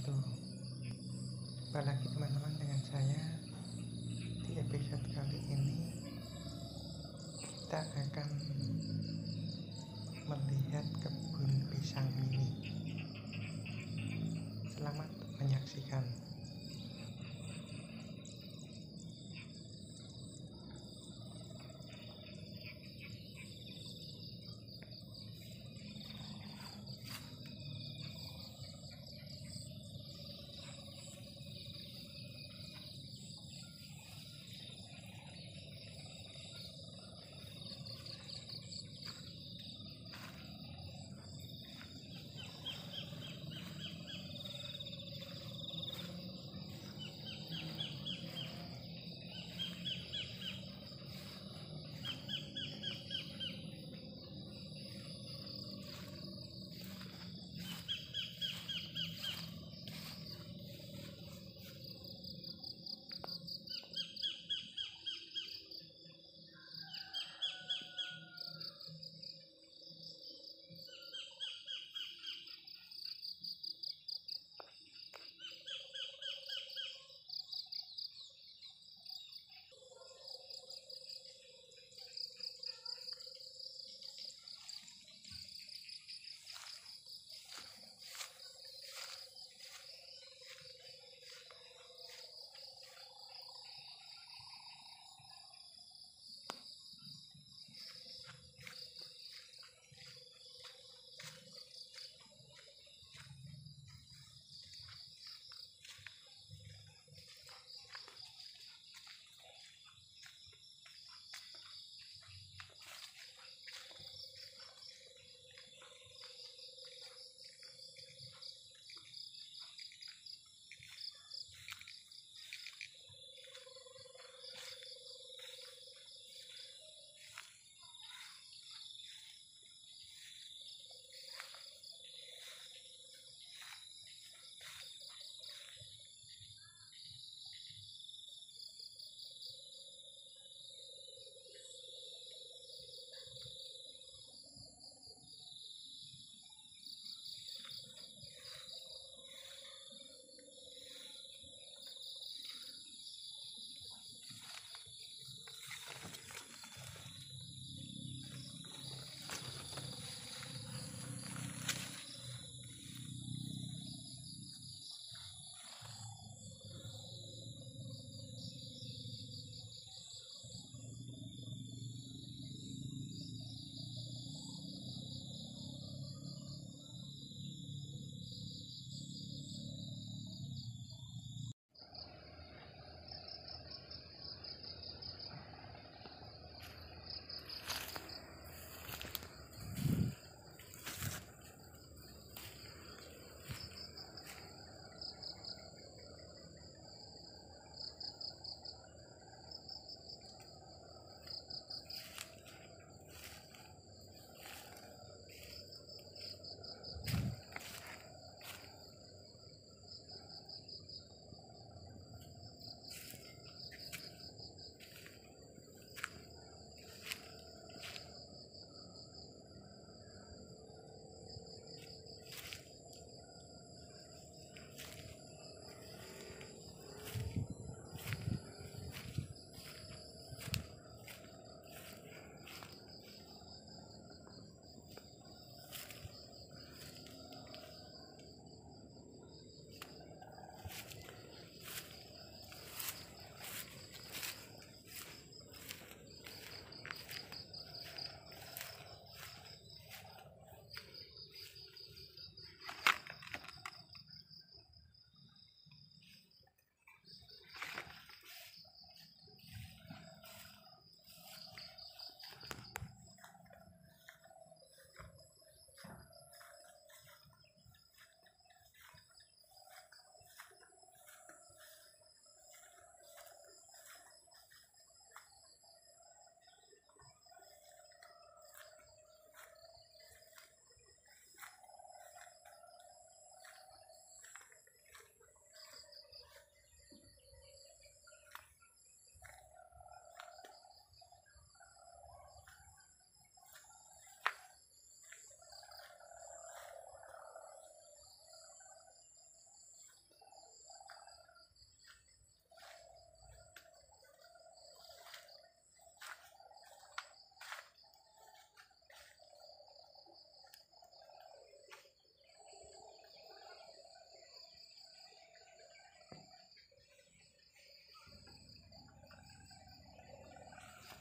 wabarakatuh Jumpa lagi teman-teman dengan saya Di episode kali ini Kita akan Melihat kebun pisang mini. Selamat menyaksikan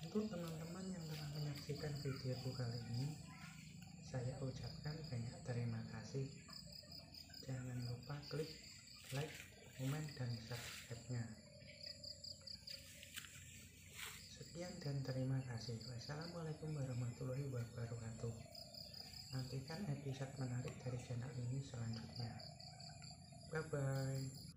Untuk teman-teman yang telah menyaksikan videoku kali ini, saya ucapkan banyak terima kasih. Jangan lupa klik like, komen, dan subscribe-nya. Sekian dan terima kasih. Wassalamualaikum warahmatullahi wabarakatuh. Nantikan episode menarik dari channel ini selanjutnya. Bye bye.